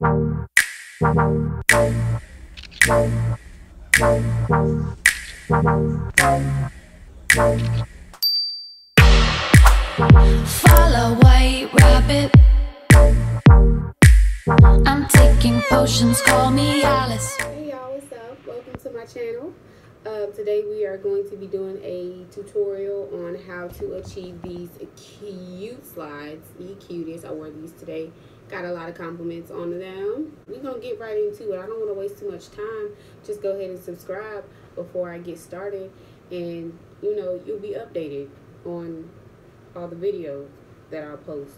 Follow white rabbit. I'm taking potions, call me Alice. Hey y'all, what's up? Welcome to my channel. Uh, today we are going to be doing a tutorial on how to achieve these cute slides. The cutest. I wore these today. Got a lot of compliments on them. We're going to get right into it. I don't want to waste too much time. Just go ahead and subscribe before I get started. And, you know, you'll be updated on all the videos that I'll post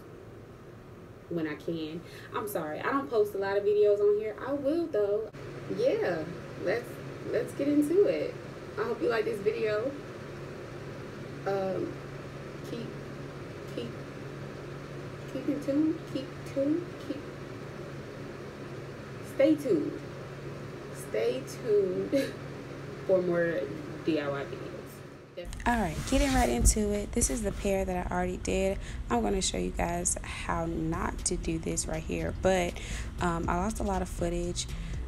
when I can. I'm sorry, I don't post a lot of videos on here. I will though. Yeah, let's let's get into it. I hope you like this video. Um, keep keep keep in tune. Keep tuned. Keep stay tuned. Stay tuned for more DIY videos. All right, getting right into it. This is the pair that I already did. I'm going to show you guys how not to do this right here. But um, I lost a lot of footage,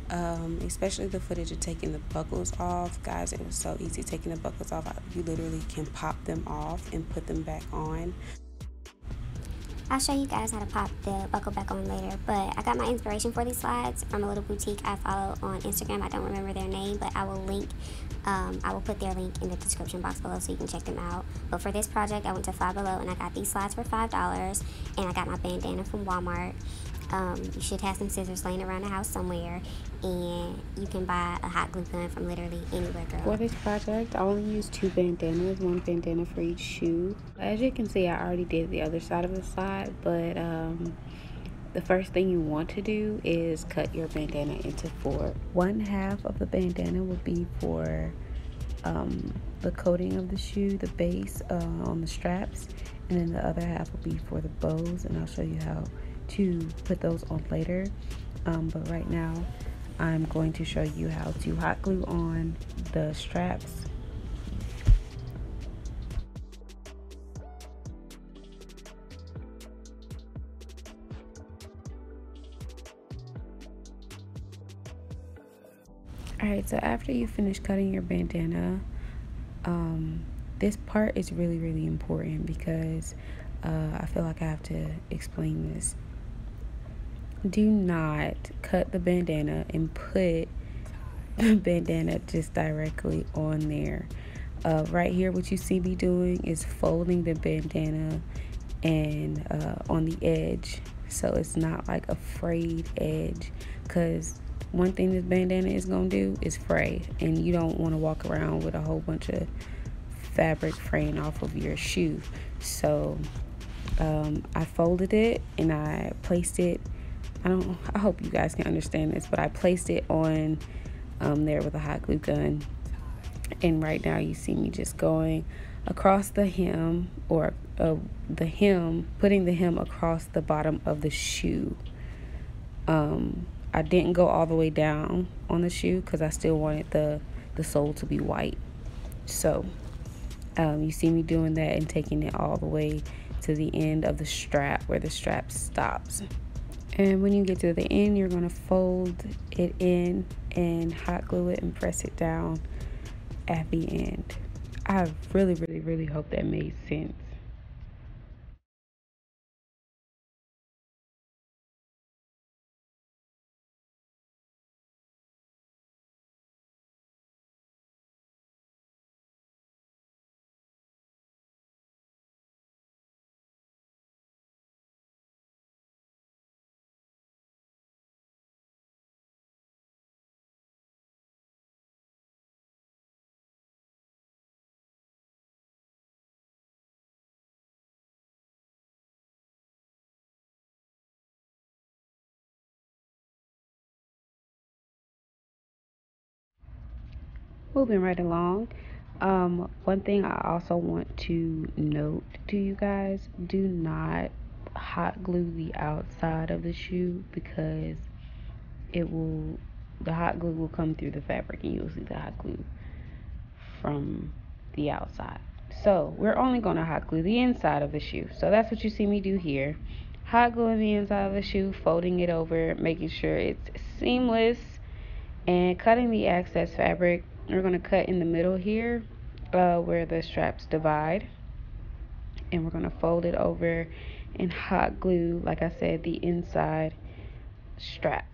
um, especially the footage of taking the buckles off. Guys, it was so easy taking the buckles off. You literally can pop them off and put them back on. I'll show you guys how to pop the buckle back on later, but I got my inspiration for these slides from a little boutique I follow on Instagram. I don't remember their name, but I will link, um, I will put their link in the description box below so you can check them out. But for this project, I went to Five Below and I got these slides for $5 and I got my bandana from Walmart. Um, you should have some scissors laying around the house somewhere, and you can buy a hot glue gun from literally anywhere, girl. For this project, I only used two bandanas, one bandana for each shoe. As you can see, I already did the other side of the slide, but um, the first thing you want to do is cut your bandana into four. One half of the bandana will be for um, the coating of the shoe, the base uh, on the straps, and then the other half will be for the bows, and I'll show you how to put those on later um, but right now I'm going to show you how to hot glue on the straps. Alright, so after you finish cutting your bandana, um, this part is really, really important because uh, I feel like I have to explain this do not cut the bandana and put the bandana just directly on there. Uh, right here, what you see me doing is folding the bandana and uh, on the edge so it's not like a frayed edge because one thing this bandana is going to do is fray and you don't want to walk around with a whole bunch of fabric fraying off of your shoe so um, I folded it and I placed it I don't I hope you guys can understand this, but I placed it on um, there with a hot glue gun. And right now you see me just going across the hem or uh, the hem, putting the hem across the bottom of the shoe. Um, I didn't go all the way down on the shoe because I still wanted the, the sole to be white. So um, you see me doing that and taking it all the way to the end of the strap where the strap stops and when you get to the end you're going to fold it in and hot glue it and press it down at the end. I really really really hope that made sense moving right along um, one thing i also want to note to you guys do not hot glue the outside of the shoe because it will the hot glue will come through the fabric and you'll see the hot glue from the outside so we're only going to hot glue the inside of the shoe so that's what you see me do here hot gluing the inside of the shoe, folding it over, making sure it's seamless, and cutting the excess fabric. We're going to cut in the middle here uh, where the straps divide. And we're going to fold it over and hot glue, like I said, the inside strap.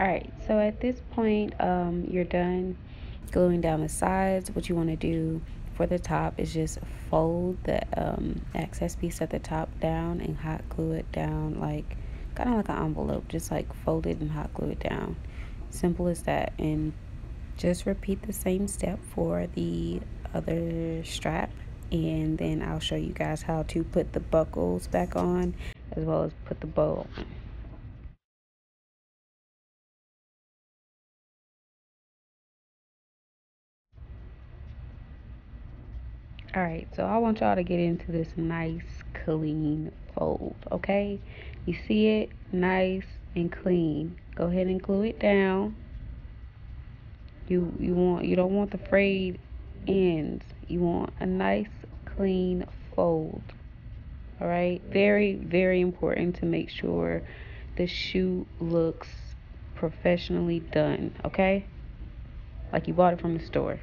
All right so at this point um, you're done gluing down the sides. What you want to do for the top is just fold the um, excess piece at the top down and hot glue it down like kind of like an envelope. Just like fold it and hot glue it down. Simple as that. And just repeat the same step for the other strap. And then I'll show you guys how to put the buckles back on as well as put the bow on. All right so i want y'all to get into this nice clean fold okay? You see it? Nice and clean. Go ahead and glue it down. You you want you don't want the frayed ends. You want a nice clean fold all right? Very very important to make sure the shoe looks professionally done okay? Like you bought it from the store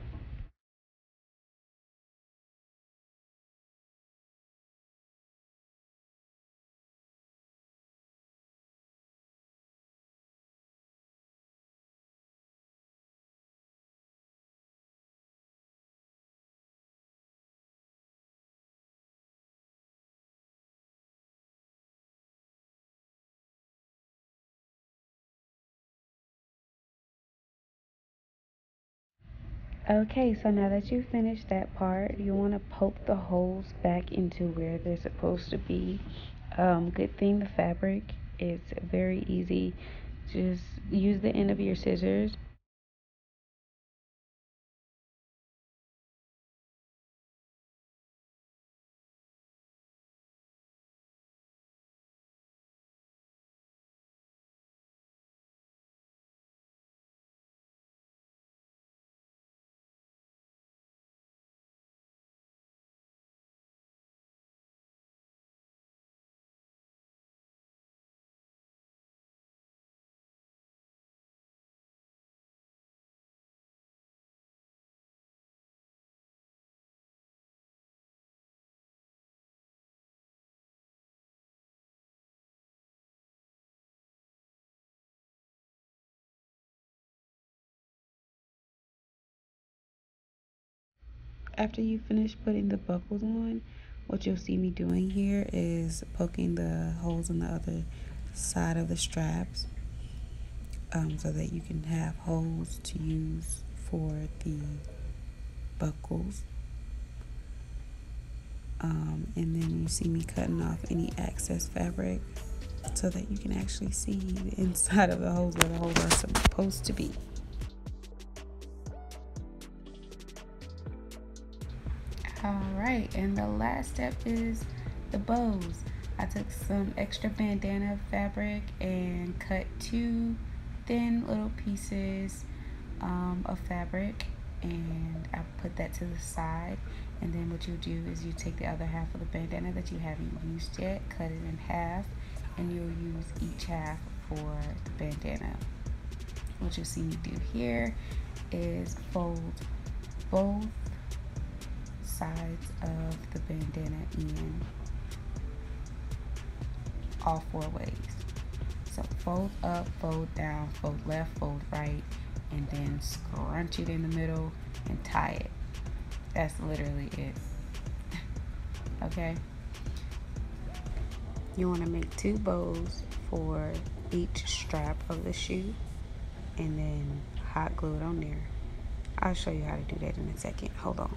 Okay, so now that you've finished that part, you want to poke the holes back into where they're supposed to be. Um, good thing the fabric is very easy. Just use the end of your scissors after you finish putting the buckles on what you'll see me doing here is poking the holes in the other side of the straps um, so that you can have holes to use for the buckles. Um, and then you see me cutting off any excess fabric so that you can actually see the inside of the holes where the holes are supposed to be all right and the last step is the bows. I took some extra bandana fabric and cut two thin little pieces um, of fabric and I put that to the side. And then what you do is you take the other half of the bandana that you haven't used yet cut it in half and you'll use each half for the bandana. What you'll see me do here is fold both sides of the bandana in all four ways. So fold up, fold down, fold left, fold right, and then scrunch it in the middle and tie it. That's literally it. okay? You want to make two bows for each strap of the shoe and then hot glue it on there. I'll show you how to do that in a second. Hold on.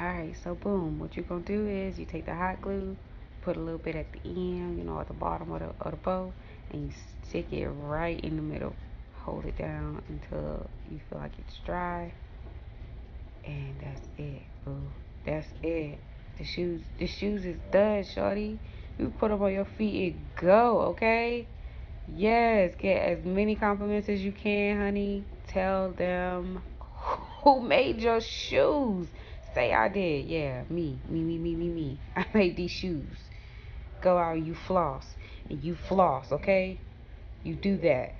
Alright, so boom, what you're going to do is you take the hot glue, put a little bit at the end, you know, at the bottom of the, of the bow, and you stick it right in the middle. Hold it down until you feel like it's dry. And that's it, boo. That's it. The shoes, the shoes is done, shorty. You put them on your feet and go, okay? Yes, get as many compliments as you can, honey. Tell them who made your shoes. Say I did. Yeah, me. Me, me, me, me, me. I made these shoes. Go out, you floss. And you floss, okay? You do that.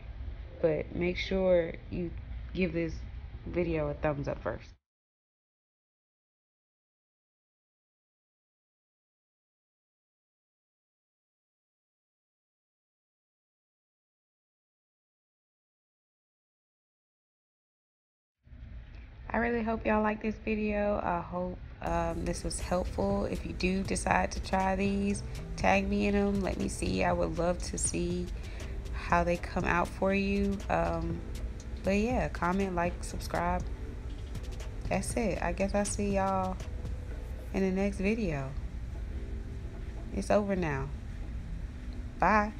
But make sure you give this video a thumbs up first. I really hope y'all like this video. I hope um, this was helpful. If you do decide to try these, tag me in them. Let me see. I would love to see how they come out for you. Um, but yeah, comment, like, subscribe. That's it. I guess I'll see y'all in the next video. It's over now. Bye.